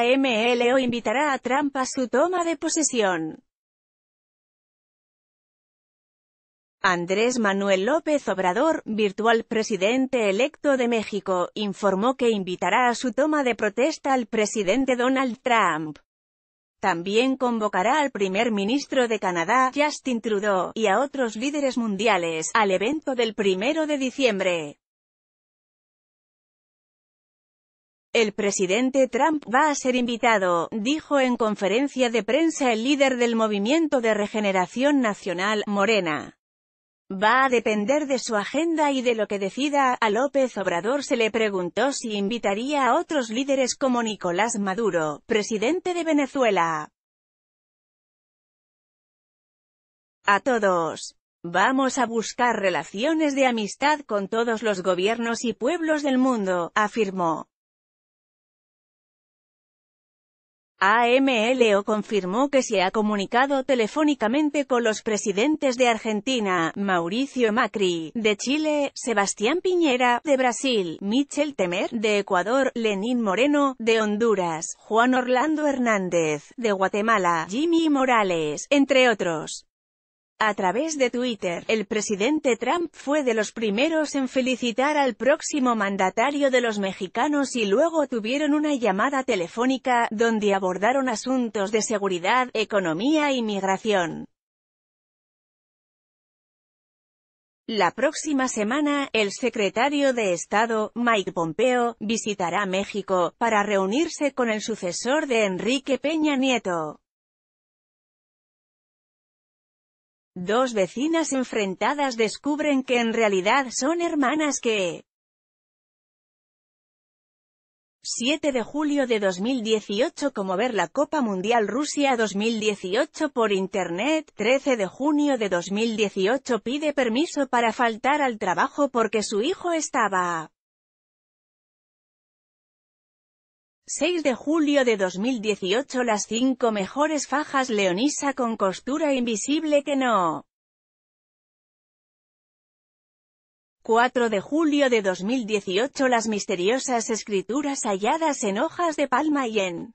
AMLO invitará a Trump a su toma de posesión. Andrés Manuel López Obrador, virtual presidente electo de México, informó que invitará a su toma de protesta al presidente Donald Trump. También convocará al primer ministro de Canadá, Justin Trudeau, y a otros líderes mundiales, al evento del primero de diciembre. El presidente Trump va a ser invitado, dijo en conferencia de prensa el líder del Movimiento de Regeneración Nacional, Morena. Va a depender de su agenda y de lo que decida. A López Obrador se le preguntó si invitaría a otros líderes como Nicolás Maduro, presidente de Venezuela. A todos. Vamos a buscar relaciones de amistad con todos los gobiernos y pueblos del mundo, afirmó. AMLO confirmó que se ha comunicado telefónicamente con los presidentes de Argentina, Mauricio Macri, de Chile, Sebastián Piñera, de Brasil, Michel Temer, de Ecuador, Lenín Moreno, de Honduras, Juan Orlando Hernández, de Guatemala, Jimmy Morales, entre otros. A través de Twitter, el presidente Trump fue de los primeros en felicitar al próximo mandatario de los mexicanos y luego tuvieron una llamada telefónica, donde abordaron asuntos de seguridad, economía y migración. La próxima semana, el secretario de Estado, Mike Pompeo, visitará México, para reunirse con el sucesor de Enrique Peña Nieto. Dos vecinas enfrentadas descubren que en realidad son hermanas que 7 de julio de 2018 Como ver la Copa Mundial Rusia 2018 por Internet 13 de junio de 2018 Pide permiso para faltar al trabajo porque su hijo estaba 6 de julio de 2018 Las 5 mejores fajas leonisa con costura invisible que no. 4 de julio de 2018 Las misteriosas escrituras halladas en hojas de palma y en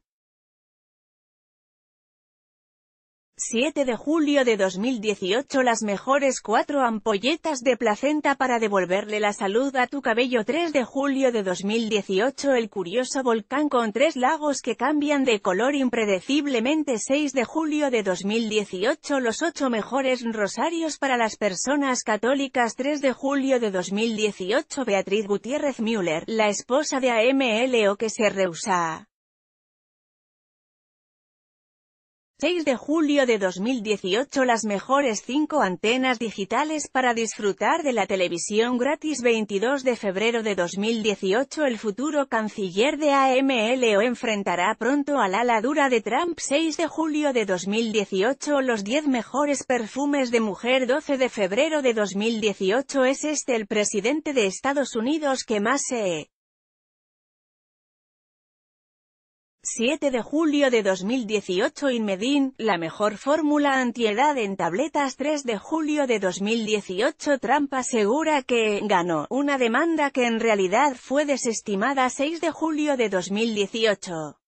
7 de julio de 2018 Las mejores cuatro ampolletas de placenta para devolverle la salud a tu cabello. 3 de julio de 2018 El curioso volcán con tres lagos que cambian de color impredeciblemente. 6 de julio de 2018 Los ocho mejores rosarios para las personas católicas. 3 de julio de 2018 Beatriz Gutiérrez Müller, la esposa de AMLO que se rehúsa 6 de julio de 2018 Las mejores 5 antenas digitales para disfrutar de la televisión gratis. 22 de febrero de 2018 El futuro canciller de AMLO enfrentará pronto al ala dura de Trump. 6 de julio de 2018 Los 10 mejores perfumes de mujer. 12 de febrero de 2018 Es este el presidente de Estados Unidos que más se 7 de julio de 2018 Inmedin, la mejor fórmula antiedad en tabletas 3 de julio de 2018 Trump asegura que ganó una demanda que en realidad fue desestimada 6 de julio de 2018.